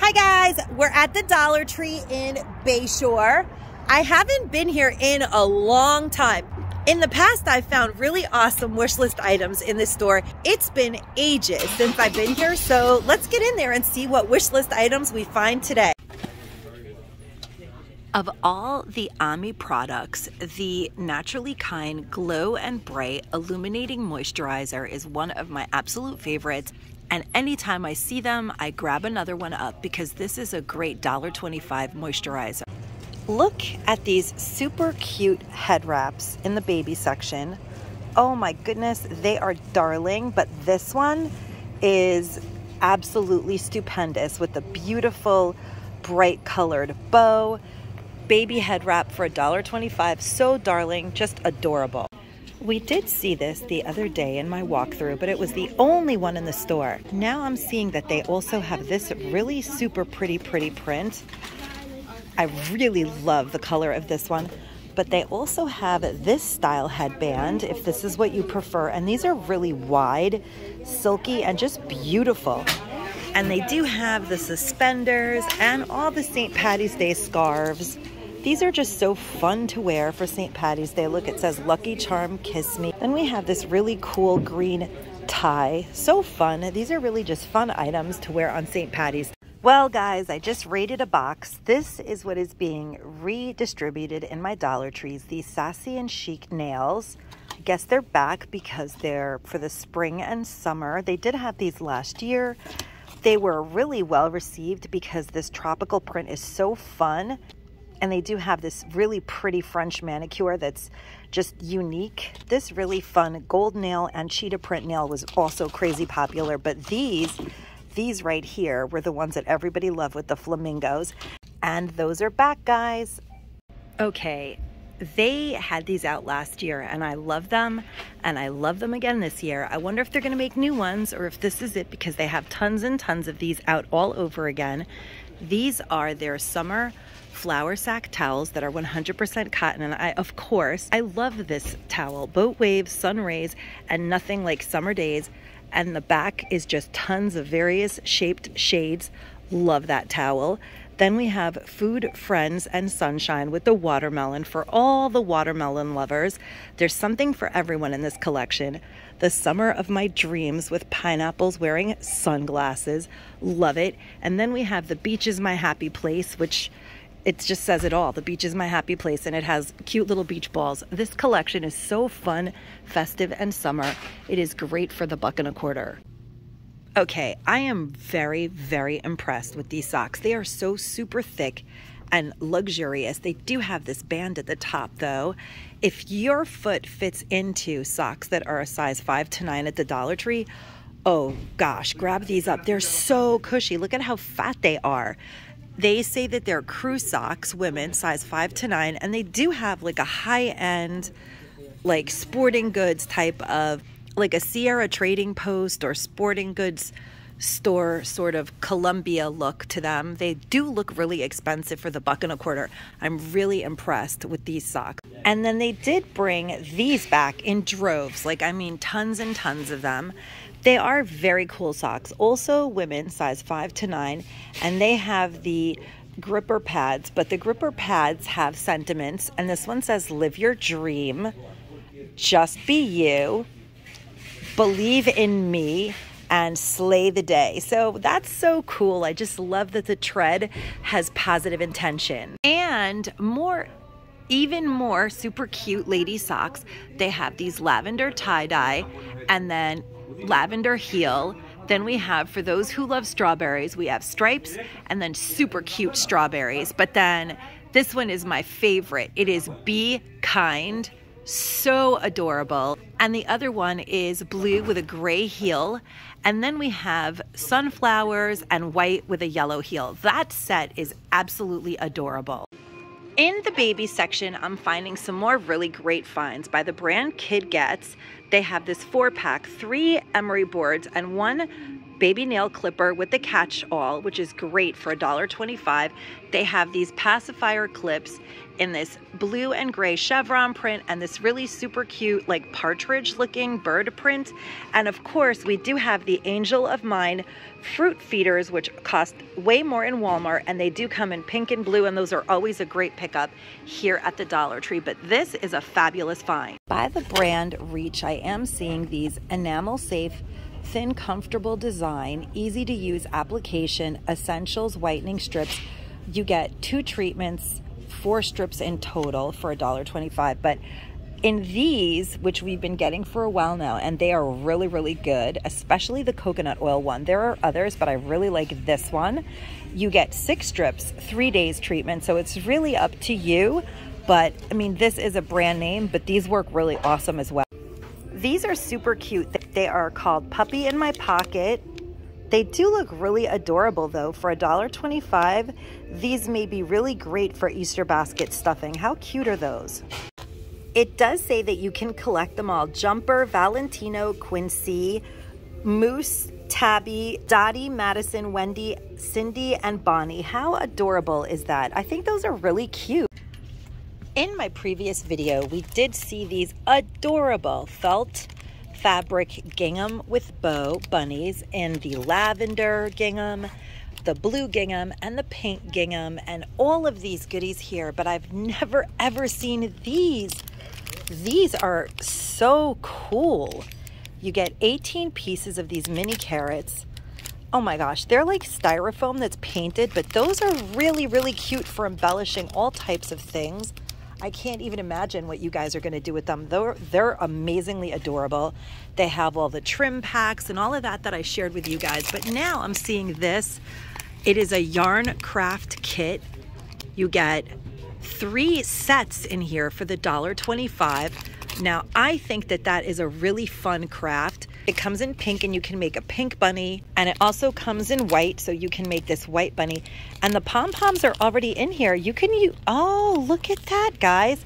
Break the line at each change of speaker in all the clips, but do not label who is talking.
Hi guys, we're at the Dollar Tree in Bayshore. I haven't been here in a long time. In the past, I've found really awesome wish list items in this store. It's been ages since I've been here, so let's get in there and see what wish list items we find today. Of all the Ami products, the Naturally Kind Glow and Bright Illuminating Moisturizer is one of my absolute favorites. And anytime I see them, I grab another one up because this is a great $1.25 moisturizer. Look at these super cute head wraps in the baby section. Oh my goodness, they are darling, but this one is absolutely stupendous with the beautiful bright colored bow baby head wrap for $1.25. So darling, just adorable. We did see this the other day in my walkthrough, but it was the only one in the store. Now I'm seeing that they also have this really super pretty, pretty print. I really love the color of this one, but they also have this style headband if this is what you prefer. And these are really wide, silky, and just beautiful. And they do have the suspenders and all the St. Patty's Day scarves. These are just so fun to wear for St. Patty's Day. Look, it says Lucky Charm Kiss Me. Then we have this really cool green tie. So fun. These are really just fun items to wear on St. Patty's. Well, guys, I just raided a box. This is what is being redistributed in my Dollar Trees. These Sassy and Chic nails. I guess they're back because they're for the spring and summer. They did have these last year. They were really well received because this tropical print is so fun and they do have this really pretty French manicure that's just unique. This really fun gold nail and cheetah print nail was also crazy popular, but these, these right here were the ones that everybody loved with the flamingos. And those are back, guys. Okay, they had these out last year and I love them and I love them again this year. I wonder if they're going to make new ones or if this is it because they have tons and tons of these out all over again. These are their summer flour sack towels that are 100% cotton. And I, of course, I love this towel. Boat waves, sun rays, and nothing like summer days. And the back is just tons of various shaped shades. Love that towel. Then we have Food Friends and Sunshine with the watermelon for all the watermelon lovers. There's something for everyone in this collection. The Summer of My Dreams with pineapples wearing sunglasses. Love it. And then we have The Beach is My Happy Place, which it just says it all. The beach is my happy place and it has cute little beach balls. This collection is so fun, festive, and summer. It is great for the buck and a quarter. Okay, I am very, very impressed with these socks. They are so super thick and luxurious. They do have this band at the top though. If your foot fits into socks that are a size 5 to 9 at the Dollar Tree, oh gosh, grab these up. They're so cushy. Look at how fat they are. They say that they're crew socks, women, size five to nine, and they do have like a high end, like sporting goods type of, like a Sierra Trading Post or sporting goods store sort of Columbia look to them. They do look really expensive for the buck and a quarter. I'm really impressed with these socks. And then they did bring these back in droves, like I mean tons and tons of them. They are very cool socks. Also, women size 5 to 9, and they have the gripper pads, but the gripper pads have sentiments, and this one says, Live your dream, just be you, believe in me, and slay the day. So that's so cool. I just love that the tread has positive intention. And more even more super cute lady socks. They have these lavender tie dye and then lavender heel. Then we have, for those who love strawberries, we have stripes and then super cute strawberries. But then this one is my favorite. It is Be Kind. So adorable. And the other one is blue with a gray heel. And then we have sunflowers and white with a yellow heel. That set is absolutely adorable. In the baby section, I'm finding some more really great finds by the brand Kidgets. They have this four pack, three emery boards and one baby nail clipper with the catch all, which is great for $1.25. They have these pacifier clips in this blue and gray chevron print and this really super cute like partridge looking bird print. And of course we do have the Angel of Mine fruit feeders which cost way more in Walmart and they do come in pink and blue and those are always a great pickup here at the Dollar Tree. But this is a fabulous find. By the brand Reach I am seeing these enamel safe thin comfortable design easy to use application essentials whitening strips you get two treatments four strips in total for $1.25. But in these, which we've been getting for a while now, and they are really, really good, especially the coconut oil one. There are others, but I really like this one. You get six strips, three days treatment, so it's really up to you. But I mean, this is a brand name, but these work really awesome as well. These are super cute. They are called Puppy in My Pocket they do look really adorable though. For $1.25, these may be really great for Easter basket stuffing. How cute are those? It does say that you can collect them all. Jumper, Valentino, Quincy, Moose, Tabby, Dottie, Madison, Wendy, Cindy, and Bonnie. How adorable is that? I think those are really cute. In my previous video, we did see these adorable felt fabric gingham with bow bunnies in the lavender gingham, the blue gingham, and the pink gingham, and all of these goodies here. But I've never ever seen these. These are so cool. You get 18 pieces of these mini carrots. Oh my gosh, they're like styrofoam that's painted, but those are really, really cute for embellishing all types of things. I can't even imagine what you guys are going to do with them. They're, they're amazingly adorable. They have all the trim packs and all of that that I shared with you guys. But now I'm seeing this. It is a yarn craft kit. You get three sets in here for the $1.25. Now, I think that that is a really fun craft. It comes in pink and you can make a pink bunny and it also comes in white so you can make this white bunny and the pom-poms are already in here. You can you oh look at that guys.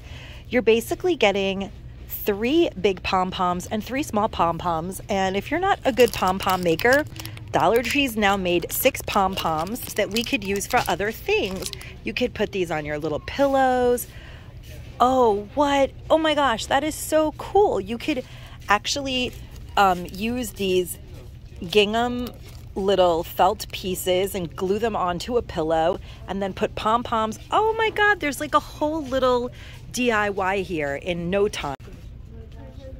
You're basically getting three big pom-poms and three small pom-poms and if you're not a good pom-pom maker Dollar Tree's now made six pom-poms that we could use for other things. You could put these on your little pillows. Oh, what? Oh my gosh, that is so cool. You could actually um, use these gingham little felt pieces and glue them onto a pillow and then put pom poms. Oh my God, there's like a whole little DIY here in no time.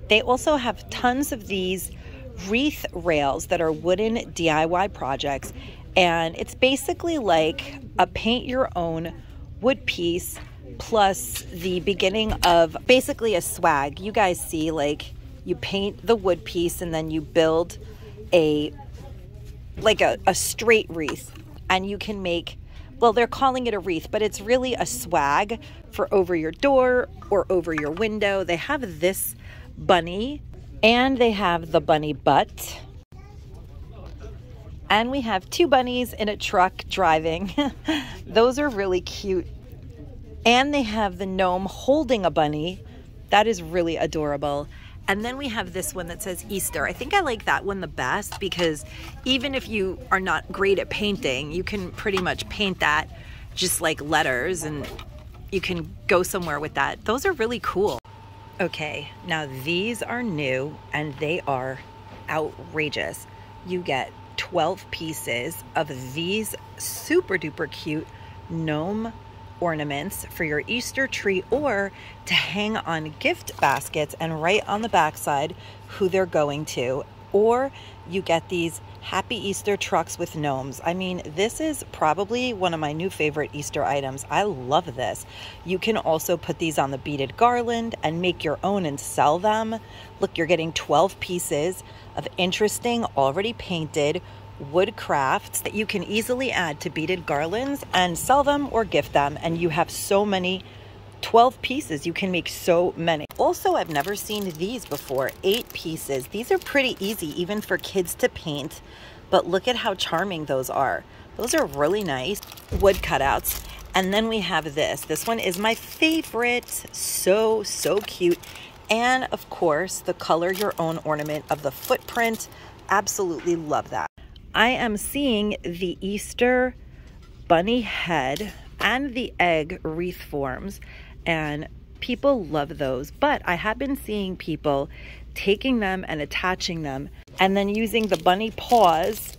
They also have tons of these wreath rails that are wooden DIY projects. And it's basically like a paint your own wood piece plus the beginning of basically a swag. You guys see like you paint the wood piece and then you build a like a, a straight wreath and you can make well they're calling it a wreath but it's really a swag for over your door or over your window they have this bunny and they have the bunny butt and we have two bunnies in a truck driving those are really cute and they have the gnome holding a bunny that is really adorable and then we have this one that says Easter. I think I like that one the best because even if you are not great at painting, you can pretty much paint that just like letters and you can go somewhere with that. Those are really cool. Okay, now these are new and they are outrageous. You get 12 pieces of these super duper cute gnome ornaments for your Easter tree or to hang on gift baskets and write on the backside who they're going to. Or you get these Happy Easter trucks with gnomes. I mean, this is probably one of my new favorite Easter items. I love this. You can also put these on the beaded garland and make your own and sell them. Look, you're getting 12 pieces of interesting, already painted wood crafts that you can easily add to beaded garlands and sell them or gift them. And you have so many 12 pieces. You can make so many. Also, I've never seen these before. Eight pieces. These are pretty easy even for kids to paint. But look at how charming those are. Those are really nice wood cutouts. And then we have this. This one is my favorite. So, so cute. And of course, the color your own ornament of the footprint. Absolutely love that. I am seeing the Easter bunny head and the egg wreath forms, and people love those. But I have been seeing people taking them and attaching them and then using the bunny paws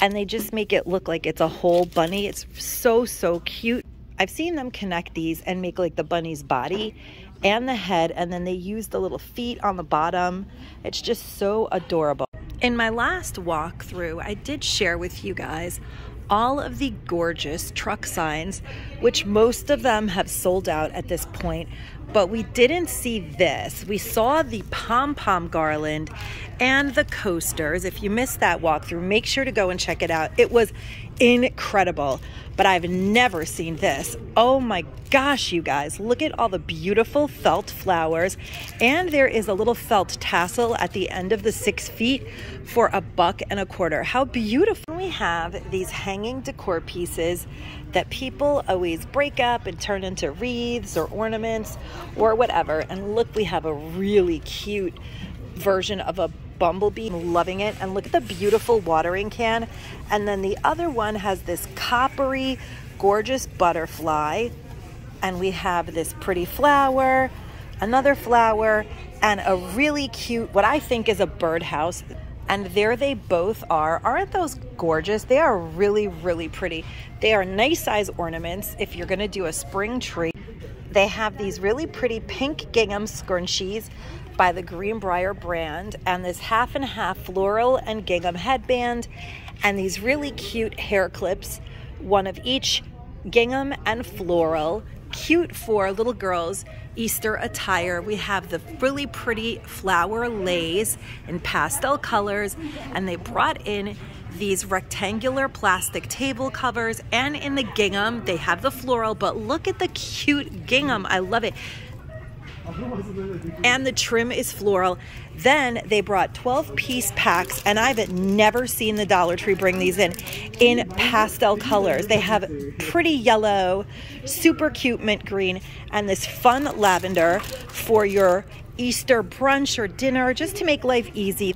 and they just make it look like it's a whole bunny. It's so, so cute. I've seen them connect these and make like the bunny's body and the head, and then they use the little feet on the bottom. It's just so adorable. In my last walkthrough, I did share with you guys all of the gorgeous truck signs, which most of them have sold out at this point. But we didn't see this. We saw the pom pom garland and the coasters. If you missed that walkthrough, make sure to go and check it out. It was incredible, but I've never seen this. Oh my gosh, you guys, look at all the beautiful felt flowers. And there is a little felt tassel at the end of the six feet for a buck and a quarter. How beautiful. We have these hanging decor pieces that people always break up and turn into wreaths or ornaments or whatever. And look, we have a really cute version of a bumblebee. I'm loving it. And look at the beautiful watering can. And then the other one has this coppery, gorgeous butterfly. And we have this pretty flower, another flower, and a really cute, what I think is a birdhouse. And there they both are. Aren't those gorgeous? They are really, really pretty. They are nice size ornaments if you're to do a spring tree. They have these really pretty pink gingham scrunchies by the Greenbrier brand and this half and half floral and gingham headband and these really cute hair clips, one of each gingham and floral, cute for little girls Easter attire. We have the really pretty flower lays in pastel colors and they brought in these rectangular plastic table covers and in the gingham they have the floral but look at the cute gingham i love it and the trim is floral. Then they brought 12 piece packs, and I've never seen the Dollar Tree bring these in in pastel colors. They have pretty yellow, super cute mint green, and this fun lavender for your Easter brunch or dinner just to make life easy.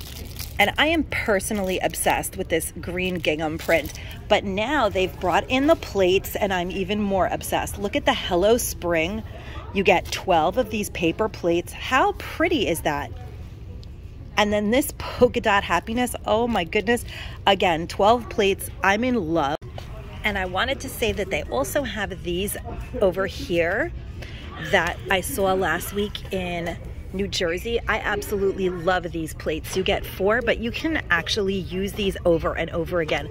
And I am personally obsessed with this green gingham print. But now they've brought in the plates, and I'm even more obsessed. Look at the Hello Spring you get 12 of these paper plates. How pretty is that? And then this polka dot happiness, oh my goodness. Again, 12 plates. I'm in love. And I wanted to say that they also have these over here that I saw last week in New Jersey. I absolutely love these plates. You get four, but you can actually use these over and over again.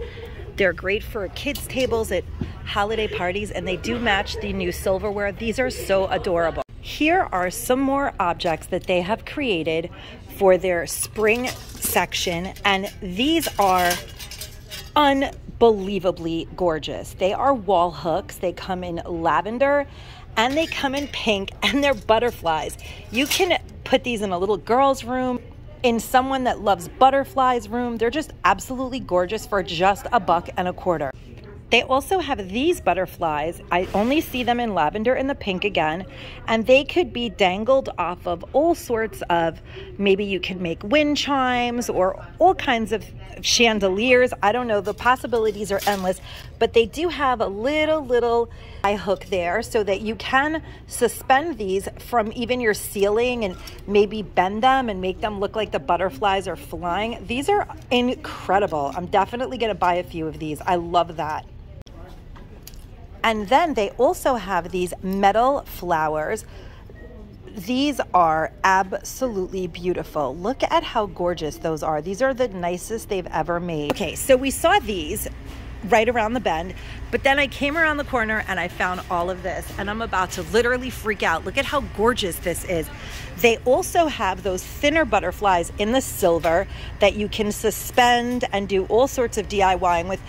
They're great for kids' tables at holiday parties and they do match the new silverware. These are so adorable. Here are some more objects that they have created for their spring section and these are unbelievably gorgeous. They are wall hooks. They come in lavender and they come in pink and they're butterflies. You can put these in a little girl's room in someone that loves butterflies room. They're just absolutely gorgeous for just a buck and a quarter. They also have these butterflies. I only see them in lavender and the pink again, and they could be dangled off of all sorts of maybe you can make wind chimes or all kinds of chandeliers. I don't know, the possibilities are endless, but they do have a little, little eye hook there so that you can suspend these from even your ceiling and maybe bend them and make them look like the butterflies are flying. These are incredible. I'm definitely going to buy a few of these. I love that. And then they also have these metal flowers. These are absolutely beautiful. Look at how gorgeous those are. These are the nicest they've ever made. Okay, so we saw these right around the bend, but then I came around the corner and I found all of this, and I'm about to literally freak out. Look at how gorgeous this is. They also have those thinner butterflies in the silver that you can suspend and do all sorts of DIYing with.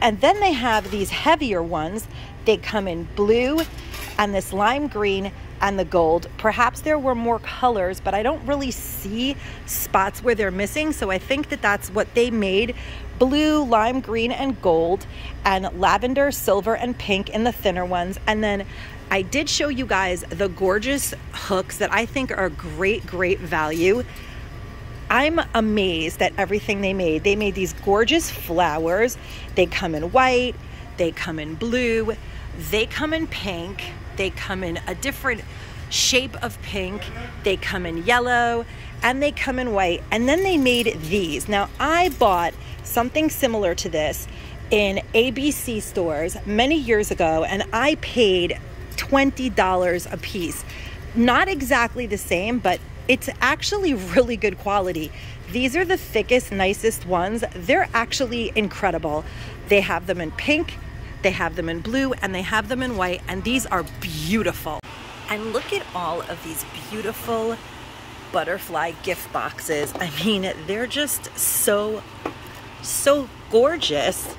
And then they have these heavier ones they come in blue and this lime green and the gold. Perhaps there were more colors, but I don't really see spots where they're missing. So I think that that's what they made blue, lime green, and gold, and lavender, silver, and pink in the thinner ones. And then I did show you guys the gorgeous hooks that I think are great, great value. I'm amazed at everything they made. They made these gorgeous flowers. They come in white, they come in blue, they come in pink, they come in a different shape of pink, they come in yellow, and they come in white. And then they made these. Now, I bought something similar to this in ABC stores many years ago, and I paid $20 a piece. Not exactly the same, but it's actually really good quality. These are the thickest, nicest ones. They're actually incredible. They have them in pink, they have them in blue, and they have them in white, and these are beautiful. And look at all of these beautiful butterfly gift boxes. I mean, they're just so, so gorgeous.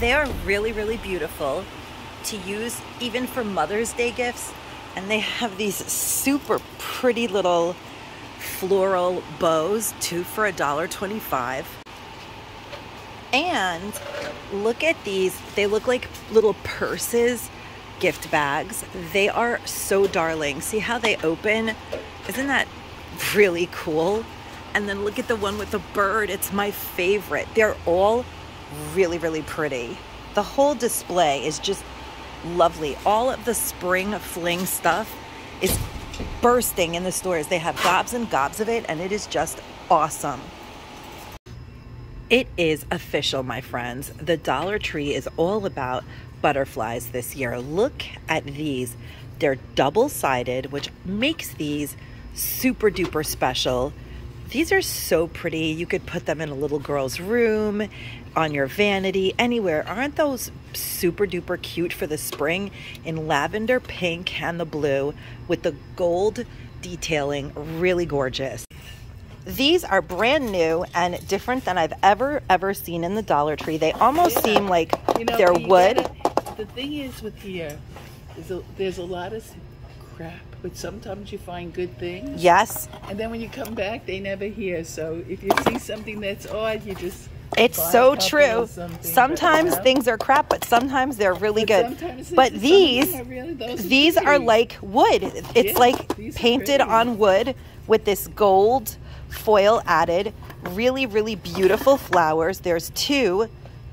They are really, really beautiful to use even for Mother's Day gifts. And they have these super pretty little floral bows, two for a dollar twenty-five. And look at these. They look like little purses, gift bags. They are so darling. See how they open? Isn't that really cool? And then look at the one with the bird. It's my favorite. They're all really, really pretty. The whole display is just lovely. All of the spring fling stuff is bursting in the stores. They have gobs and gobs of it, and it is just awesome. It is official, my friends. The Dollar Tree is all about butterflies this year. Look at these. They're double sided, which makes these super duper special. These are so pretty. You could put them in a little girl's room, on your vanity, anywhere. Aren't those super duper cute for the spring in lavender pink and the blue with the gold detailing? Really gorgeous. These are brand new and different than I've ever, ever seen in the Dollar Tree. They almost seem like
You know,
they're wood.
gotta- the thing is with here, is a, there's a lot of crap, but sometimes you find good things,
Yes,
and then when you come back, they never hear. So if you see something that's odd, you just
it's so true.
or something, but,
Sometimes
know,
things are crap, but sometimes they're really
but
good. But
it's- some of
these,
are really- are
these are
pretty.
like wood. It's
Yeah,
like
are
painted on wood with this gold foil added. Really, really beautiful flowers. There's two,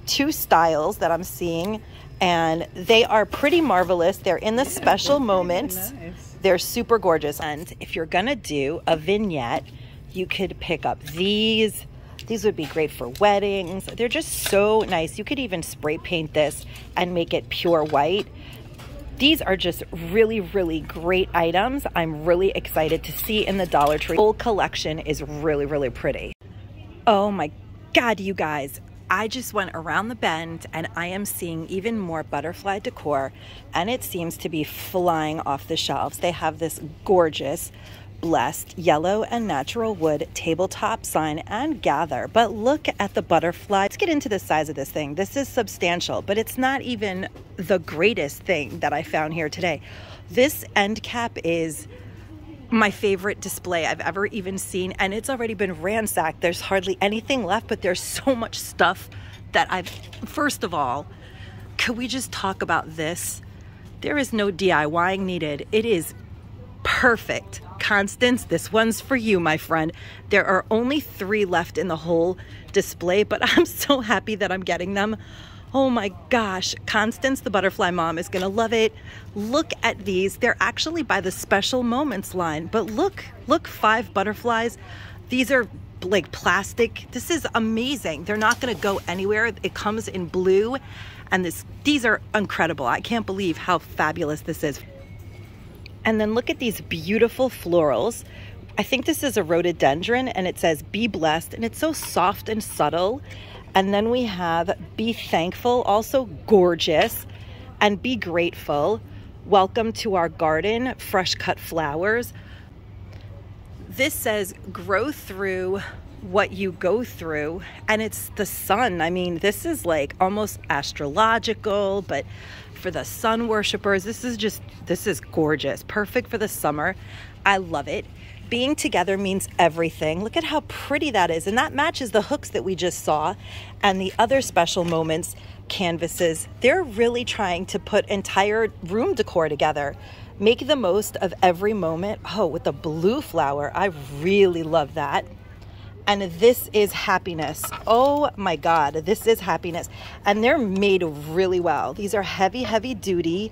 two styles that I'm seeing, and they are pretty marvelous. They're in the special moments.
nice.
They're super gorgeous. And if you're gonna do a vignette, you could pick up these. These would be great for weddings. They're just so nice. You could even spray paint this and make it pure white. These are just really, really great items. I'm really excited to see in the Dollar Tree. Whole collection is really, really pretty. Oh my God, you guys. I just went around the bend and I am seeing even more butterfly decor, and it seems to be flying off the shelves. They have this gorgeous, blessed yellow and natural wood tabletop sign and gather. But look at the butterfly. Let's get into the size of this thing. This is substantial, but it's not even the greatest thing that I found here today. This end cap is my favorite display I've ever even seen, and it's already been ransacked. There's hardly anything left, but there's so much stuff that I've. First of all, could we just talk about this? There is no DIYing needed. It is perfect. Constance, this one's for you, my friend. There are only three left in the whole display, but I'm so happy that I'm getting them. Oh my gosh, Constance, the butterfly mom, is gonna love it. Look at these. They're actually by the special moments line, but look, look, five butterflies. These are like plastic. This is amazing. They're not gonna go anywhere. It comes in blue, and this these are incredible. I can't believe how fabulous this is. And then look at these beautiful florals. I think this is a rhododendron and it says be blessed and it's so soft and subtle. And then we have be thankful, also gorgeous, and be grateful. Welcome to our garden, fresh cut flowers. This says grow through what you go through, and it's the sun. I mean, this is like almost astrological, but for the sun worshipers, this is just, this is gorgeous. Perfect for the summer. I love it. Being together means everything. Look at how pretty that is. And that matches the hooks that we just saw and the other special moments canvases. They're really trying to put entire room decor together. Make the most of every moment. Oh, with the blue flower, I really love that. And this is happiness. Oh my God, this is happiness. And they're made really well. These are heavy, heavy duty.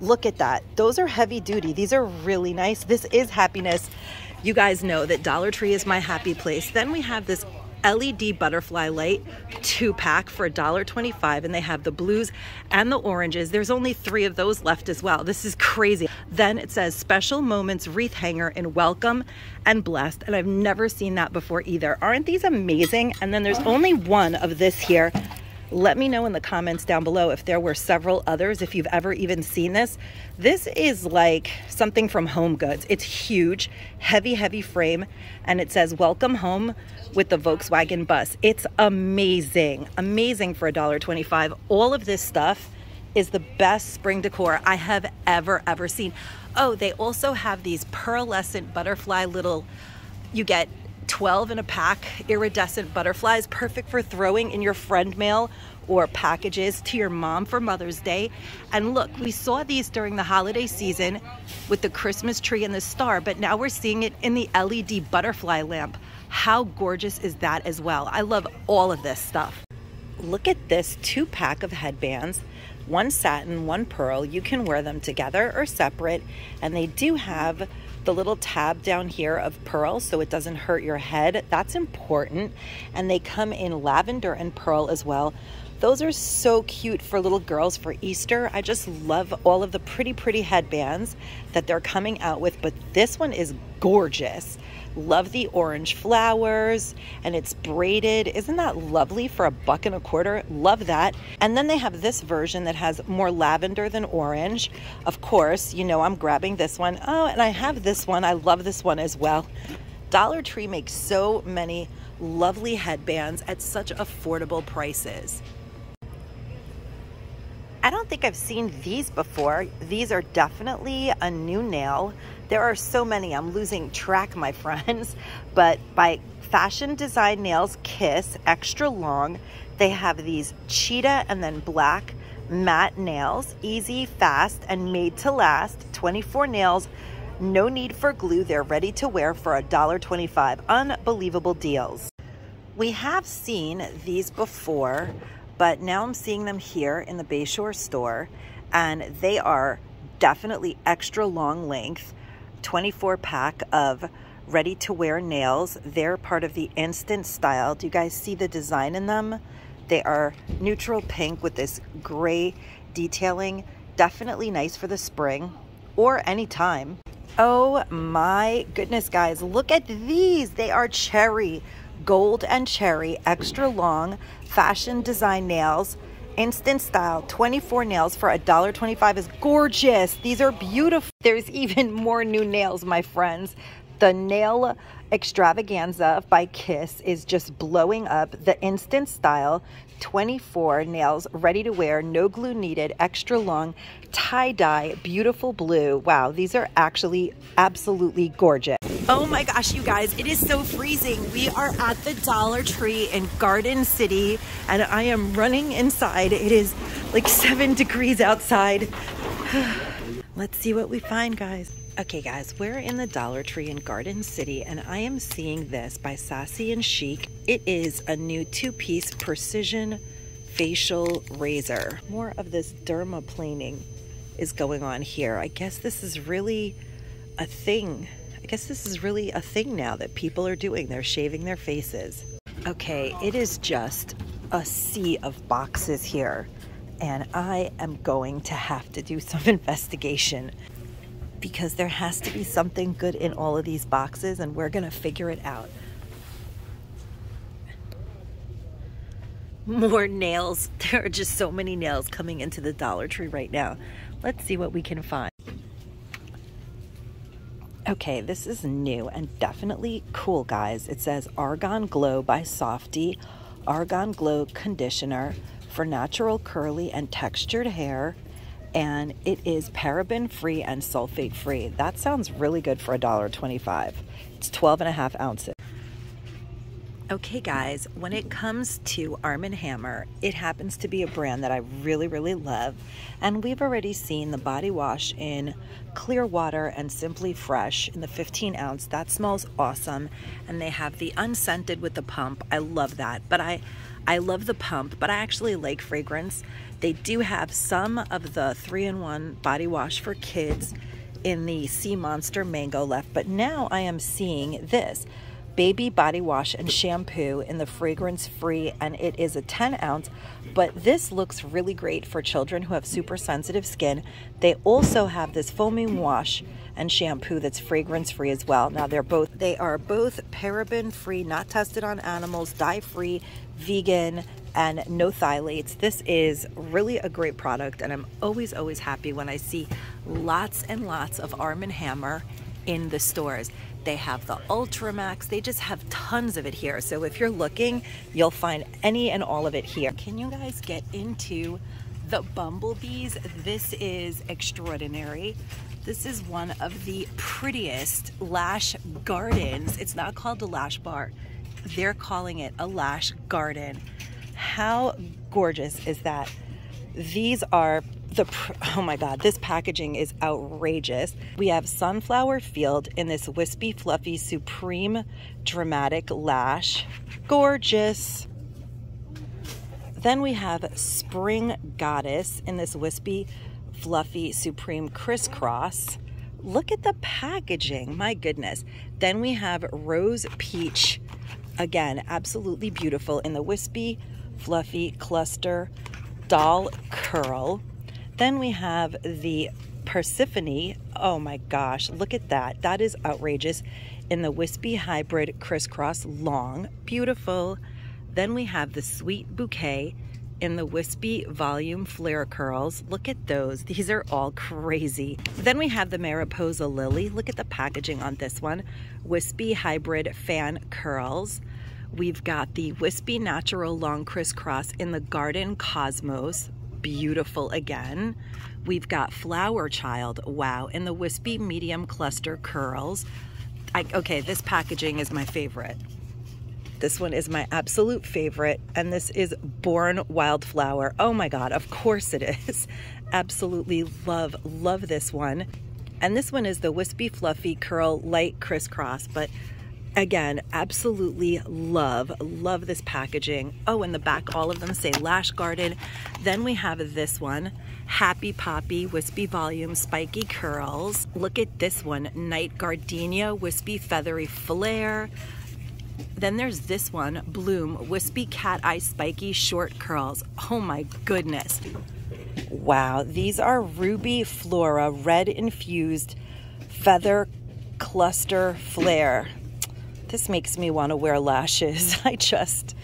Look at that. Those are heavy duty. These are really nice. This is happiness. You guys know that Dollar Tree is my happy place. Then we have this LED butterfly light two pack for $1.25 and they have the blues and the oranges. There's only three of those left as well. This is crazy. Then it says special moments wreath hanger in welcome and blessed. And I've never seen that before either. Aren't these amazing? And then there's only one of this here. Let me know in the comments down below if there were several others, if you've ever even seen this. This is like something from Home Goods. It's huge, heavy, heavy frame, and it says welcome home with the Volkswagen bus. It's amazing, amazing for $1.25. All of this stuff is the best spring decor I have ever, ever seen. Oh, they also have these pearlescent butterfly little, you get 12 in a pack, iridescent butterflies, perfect for throwing in your friend mail or packages to your mom for Mother's Day. And look, we saw these during the holiday season with the Christmas tree and the star, but now we're seeing it in the LED butterfly lamp. How gorgeous is that as well? I love all of this stuff. Look at this two pack of headbands one satin, one pearl. You can wear them together or separate, and they do have the little tab down here of pearl so it doesn't hurt your head. That's important. And they come in lavender and pearl as well. Those are so cute for little girls for Easter. I just love all of the pretty, pretty headbands that they're coming out with, but this one is gorgeous. Love the orange flowers and it's braided. Isn't that lovely for a buck and a quarter? Love that. And then they have this version that has more lavender than orange. Of course, you know I'm grabbing this one. Oh, and I have this one. I love this one as well. Dollar Tree makes so many lovely headbands at such affordable prices. I don't think I've seen these before. These are definitely a new nail. There are so many, I'm losing track, my friends. But by Fashion Design Nails Kiss, extra long, they have these cheetah and then black matte nails, easy, fast, and made to last. 24 nails, no need for glue. They're ready to wear for $1.25. Unbelievable deals. We have seen these before but now I'm seeing them here in the Bayshore store and they are definitely extra long length 24 pack of ready to wear nails. They're part of the instant style. Do you guys see the design in them? They are neutral pink with this gray detailing. Definitely nice for the spring or any time. oh my goodness guys look at these. They are cherry gold and cherry extra long fashion design nails instant style 24 nails for $1.25 is gorgeous. These are beautiful. There's even more new nails my friends. The nail extravaganza by kiss is just blowing up the instant style 24 nails ready to wear no glue needed extra long tie-dye beautiful blue wow these are actually absolutely gorgeous Oh my gosh, you guys, it is so freezing. We are at the Dollar Tree in Garden City and I am running inside. It is like seven degrees outside. Let's see what we find, guys. Okay, guys, we're in the Dollar Tree in Garden City and I am seeing this by Sassy and Chic. It is a new two-piece precision facial razor. More of this dermaplaning is going on here. I guess this is really a thing I guess this is really a thing now that people are doing. They're shaving their faces. Okay, it is just a sea of boxes here, and I am going to have to do some investigation because there has to be something good in all of these boxes, and we're going to figure it out. More nails. There are just so many nails coming into the Dollar Tree right now. Let's see what we can find. Okay, this is new and definitely cool, guys. It says Argan Glow by Softee, Argan Glow Conditioner for natural curly and textured hair. And it is paraben free and sulfate free. That sounds really good for $1.25. It's 12 and a half ounces. Okay, guys, when it comes to Arm & Hammer, it happens to be a brand that I really, really love. And we've already seen the body wash in clear water and simply fresh in the 15 ounce. That smells awesome. And they have the unscented with the pump. I love that. But I, I love the pump, but I actually like fragrance. They do have some of the three-in-one body wash for kids in the Sea Monster Mango left. But now I am seeing this baby body wash and shampoo in the fragrance free and it is a 10 ounce but this looks really great for children who have super sensitive skin. They also have this foaming wash and shampoo that's fragrance free as well. Now they're both they are both paraben free not tested on animals dye free vegan and no phthalates. This is really a great product and i'm always always happy when i see lots and lots of arm and hammer in the stores they have the Ultramax. They just have tons of it here. So if you're looking, you'll find any and all of it here. Can you guys get into the bumblebees? This is extraordinary. This is one of the prettiest lash gardens. It's not called a lash bar. They're calling it a lash garden. How gorgeous is that? These are the oh my god this packaging is outrageous. We have sunflower field in this wispy fluffy supreme dramatic lash. Gorgeous. Then we have spring goddess in this wispy fluffy supreme crisscross. Look at the packaging my goodness. Then we have rose peach again absolutely beautiful in the wispy fluffy cluster doll curl then we have the Persephone. Oh my gosh, look at that. That is outrageous. In the Wispy Hybrid Crisscross Long. Beautiful. Then we have the Sweet Bouquet in the Wispy Volume Flare Curls. Look at those. These are all crazy. Then we have the Mariposa Lily. Look at the packaging on this one. Wispy Hybrid Fan Curls. We've got the Wispy Natural Long Crisscross in the Garden Cosmos beautiful again. We've got Flower Child, wow, in the wispy medium cluster curls. I, okay, this packaging is my favorite. This one is my absolute favorite, and this is Born Wildflower. Oh my God, of course it is. Absolutely love, love this one. And this one is the Wispy Fluffy Curl Light Crisscross, but Again, absolutely love, love this packaging. Oh, in the back, all of them say Lash Garden. Then we have this one, Happy Poppy Wispy Volume Spiky Curls. Look at this one, Night Gardenia Wispy Feathery Flare. Then there's this one, Bloom Wispy Cat Eye Spiky Short Curls. Oh my goodness. Wow, these are Ruby Flora Red Infused Feather Cluster Flare. This makes me want to wear lashes. I just,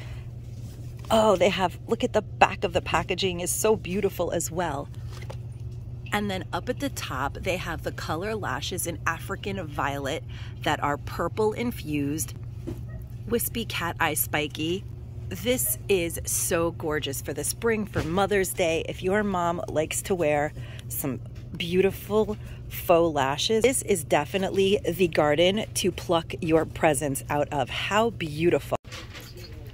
oh, they have, look at the back of the packaging is so beautiful as well. And then up at the top, they have the color lashes in African Violet that are purple infused, Wispy Cat Eye Spiky. This is so gorgeous for the spring, for Mother's Day. If your mom likes to wear some beautiful faux lashes. This is definitely the garden to pluck your presents out of. How beautiful.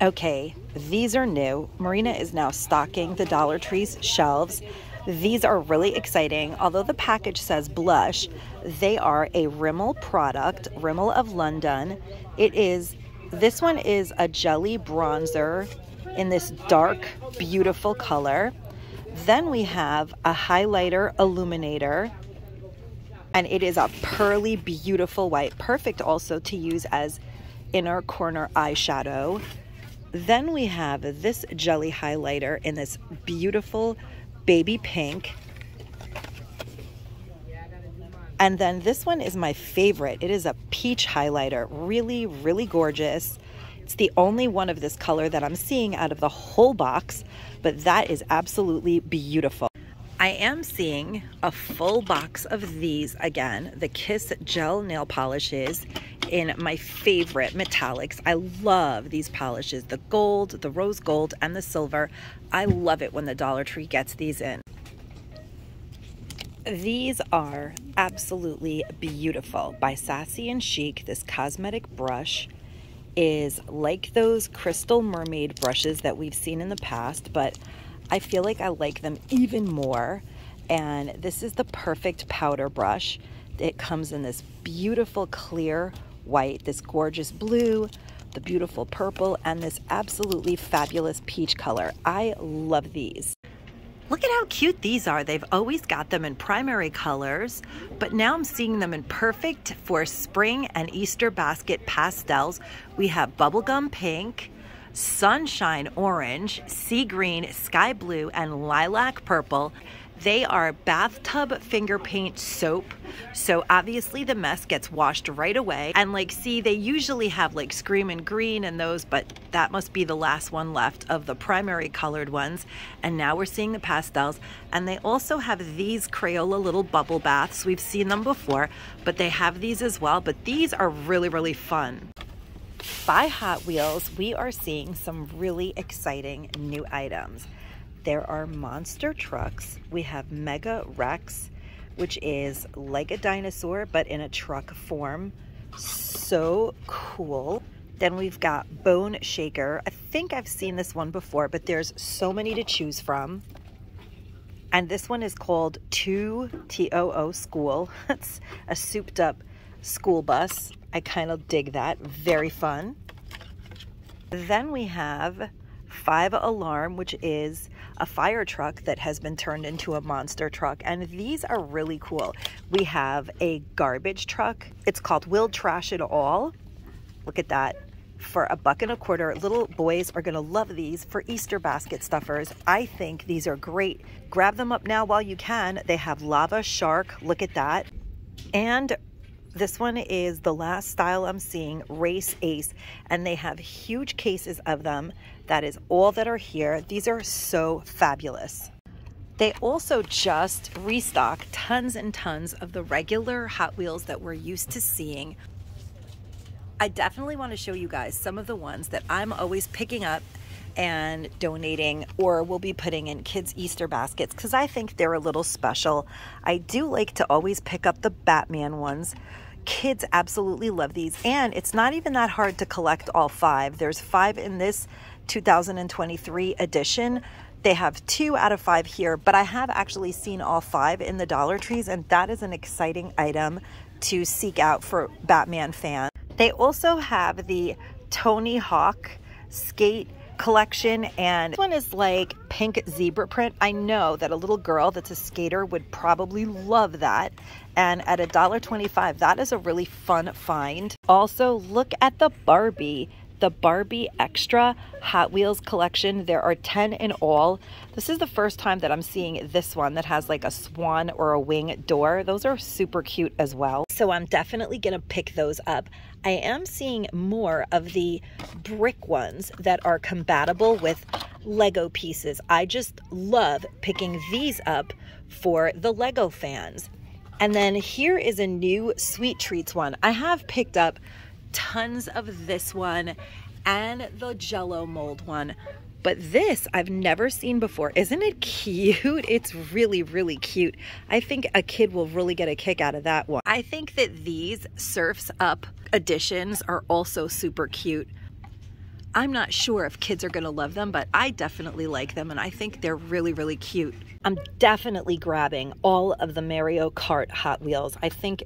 Okay, these are new. Marina is now stocking the Dollar Tree's shelves. These are really exciting. Although the package says blush, they are a Rimmel product, Rimmel of London. It is, this one is a jelly bronzer in this dark, beautiful color. Then we have a highlighter illuminator and it is a pearly, beautiful white, perfect also to use as inner corner eyeshadow. Then we have this jelly highlighter in this beautiful baby pink. And then this one is my favorite. It is a peach highlighter, really, really gorgeous. It's the only one of this color that I'm seeing out of the whole box, but that is absolutely beautiful. I am seeing a full box of these again, the Kiss Gel Nail Polishes in my favorite metallics. I love these polishes, the gold, the rose gold, and the silver. I love it when the Dollar Tree gets these in. These are absolutely beautiful by Sassy and Chic, this cosmetic brush is like those crystal mermaid brushes that we've seen in the past, but I feel like I like them even more. And this is the perfect powder brush. It comes in this beautiful clear white, this gorgeous blue, the beautiful purple, and this absolutely fabulous peach color. I love these. Look at how cute these are. They've always got them in primary colors, but now I'm seeing them in perfect for spring and Easter basket pastels. We have bubblegum pink, sunshine orange, sea green, sky blue, and lilac purple. They are bathtub finger paint soap. So obviously the mess gets washed right away. And like, see, they usually have like Screamin' Green and those, but that must be the last one left of the primary colored ones. And now we're seeing the pastels. And they also have these Crayola little bubble baths. We've seen them before, but they have these as well. But these are really, really fun. By Hot Wheels, we are seeing some really exciting new items there are monster trucks. We have Mega Rex, which is like a dinosaur but in a truck form. So cool. Then we've got Bone Shaker. I think I've seen this one before, but there's so many to choose from. And this one is called 2TOO School. It's a souped up school bus. I kind of dig that. Very fun. Then we have Five Alarm, which is a fire truck that has been turned into a monster truck. And these are really cool. We have a garbage truck. It's called Will Trash It All. Look at that. For a buck and a quarter, little boys are gonna love these for Easter basket stuffers. I think these are great. Grab them up now while you can. They have lava shark, look at that. And this one is the last style I'm seeing, Race Ace, and they have huge cases of them. That is all that are here. These are so fabulous. They also just restock tons and tons of the regular Hot Wheels that we're used to seeing. I definitely want to show you guys some of the ones that I'm always picking up and donating or we'll be putting in kids' Easter baskets because I think they're a little special. I do like to always pick up the Batman ones. Kids absolutely love these, and it's not even that hard to collect all five. There's five in this 2023 edition. They have two out of five here, but I have actually seen all five in the Dollar Trees, and that is an exciting item to seek out for Batman fans. They also have the Tony Hawk skate collection and this one is like pink zebra print. I know that a little girl that's a skater would probably love that. And at a dollar twenty-five, that is a really fun find. Also, look at the Barbie the Barbie Extra Hot Wheels collection. There are 10 in all. This is the first time that I'm seeing this one that has like a swan or a wing door. Those are super cute as well. So I'm definitely to pick those up. I am seeing more of the brick ones that are compatible with Lego pieces. I just love picking these up for the Lego fans. And then here is a new Sweet Treats one. I have picked up tons of this one and the jello mold one. But this I've never seen before. Isn't it cute? It's really, really cute. I think a kid will really get a kick out of that one. I think that these Surfs Up editions are also super cute. I'm not sure if kids are gonna love them, but I definitely like them and I think they're really, really cute. I'm definitely grabbing all of the Mario Kart Hot Wheels. I think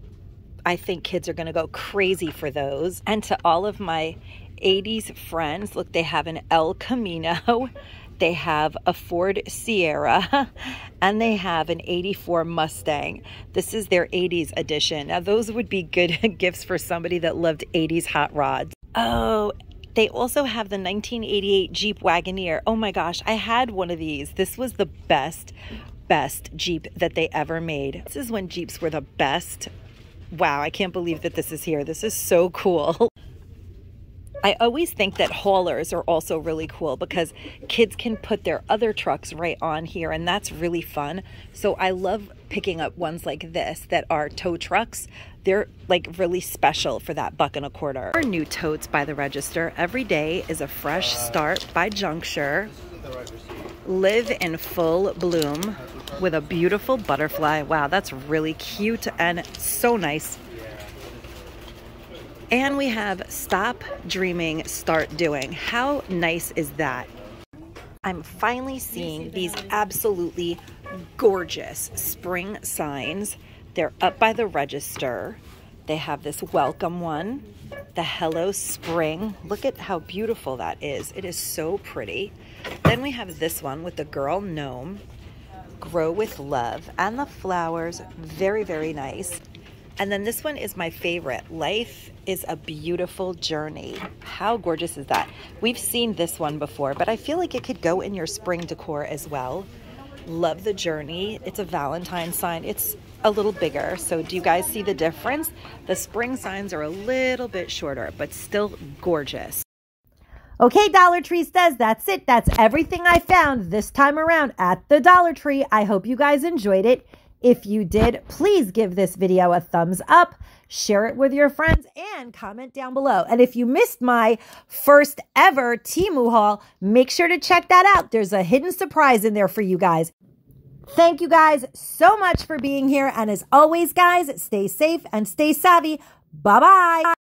I think kids are going to go crazy for those. And to all of my 80s friends, look, they have an El Camino. They have a Ford Sierra and they have an 84 Mustang. This is their 80s edition. Now, those would be good gifts for somebody that loved 80s hot rods. Oh, they also have the 1988 Jeep Wagoneer. Oh my gosh, I had one of these. This was the best, best Jeep that they ever made. This is when Jeeps were the best wow, I can't believe that this is here. This is so cool. I always think that haulers are also really cool because kids can put their other trucks right on here and that's really fun. So I love picking up ones like this that are tow trucks. They're like really special for that buck and a quarter. Our new totes by the register. Every day is a fresh start by Juncture. Live in full bloom with a beautiful butterfly. Wow, that's really cute and so nice. And we have Stop Dreaming, Start Doing. How nice is that? I'm finally seeing these absolutely gorgeous spring signs. They're up by the register. They have this welcome one, the Hello Spring. Look at how beautiful that is. It is so pretty. Then we have this one with the girl gnome, Grow with Love, and the flowers. Very, very nice. And then this one is my favorite. Life is a beautiful journey. How gorgeous is that? We've seen this one before, but I feel like it could go in your spring decor as well. Love the journey. It's a Valentine sign. It's a little bigger. So do you guys see the difference? The spring signs are a little bit shorter, but still gorgeous.
Okay, Dollar Tree says that's it. That's everything I found this time around at the Dollar Tree. I hope you guys enjoyed it. If you did, please give this video a thumbs up, share it with your friends, and comment down below. And if you missed my first ever Temu haul, make sure to check that out. There's a hidden surprise in there for you guys. Thank you guys so much for being here. And as always, guys, stay safe and stay savvy. Bye-bye.